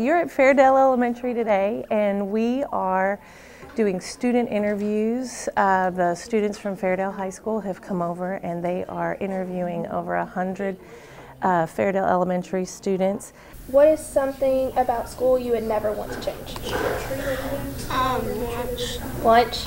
You're at Fairdale Elementary today, and we are doing student interviews. Uh, the students from Fairdale High School have come over and they are interviewing over a hundred uh, Fairdale Elementary students. What is something about school you would never want to change? Um, lunch. Lunch.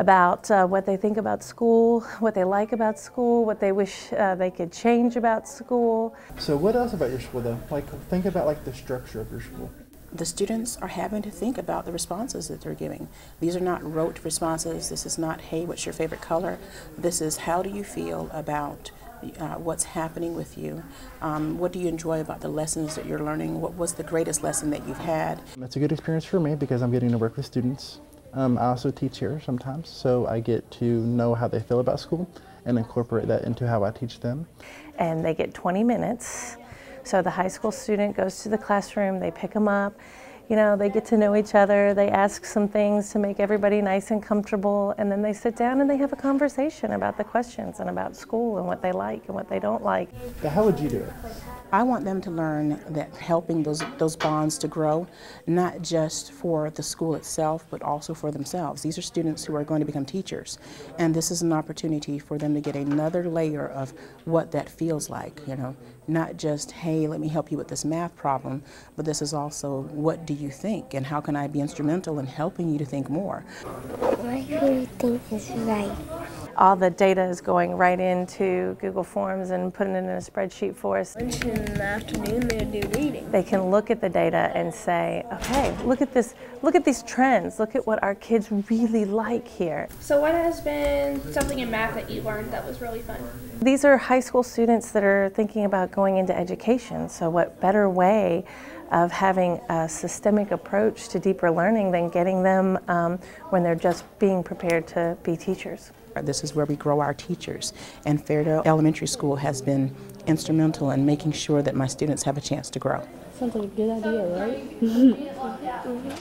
About uh, what they think about school, what they like about school, what they wish uh, they could change about school. So what else about your school though? Like think about like the structure of your school. the students are having to think about the responses that they're giving. These are not rote responses. This is not, hey, what's your favorite color? This is, how do you feel about uh, what's happening with you? Um, what do you enjoy about the lessons that you're learning? What was the greatest lesson that you've had? It's a good experience for me because I'm getting to work with students. Um, I also teach here sometimes, so I get to know how they feel about school and incorporate that into how I teach them. and they get 20 minutes. So the high school student goes to the classroom, they pick them up, you know, they get to know each other, they ask some things to make everybody nice and comfortable, and then they sit down and they have a conversation about the questions and about school and what they like and what they don't like. But how would you do it? I want them to learn that helping those, those bonds to grow, not just for the school itself, but also for themselves. These are students who are going to become teachers, and this is an opportunity for them to get another layer of what that feels like, you know, not just, hey, let me help you with this math problem, but this is also, what do you think, and how can I be instrumental in helping you to think more? What you think is right? All the data is going right into Google Forms and putting it in a spreadsheet for us. lunch in the afternoon they do reading. They can look at the data and say, okay, look at this, look at these trends, look at what our kids really like here. So, what has been something in math that you learned that was really fun? These are high school students that are thinking about going into education, so what better way of having a systemic approach to deeper learning than getting them um, when they're just being prepared to be teachers? Uh, this is where we grow our teachers, and Fairdale Elementary School has been instrumental in making sure that my students have a chance to grow. Sounds like a good idea, right?